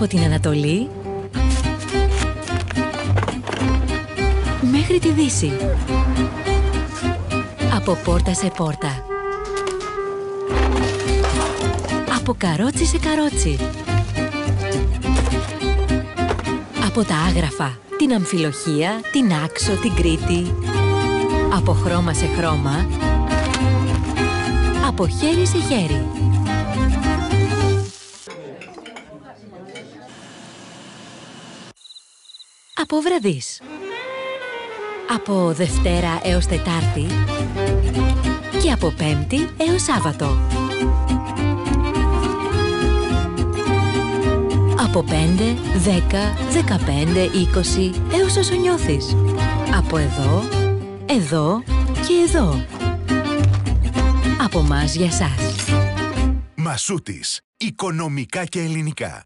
Από την Ανατολή μέχρι τη Δύση. Από πόρτα σε πόρτα. Από καρότσι σε καρότσι. Από τα άγραφα, την αμφιλοχία, την άξο, την κρήτη. Από χρώμα σε χρώμα. Από χέρι σε χέρι. Από βραδείς. Από Δευτέρα έως Τετάρτη και από Πέμπτη έως Σάββατο. Από 5, 10, 15, 20 έως όσο νιώθεις. Από εδώ, εδώ και εδώ. Από μας για σας. Μασούτης. Οικονομικά και ελληνικά.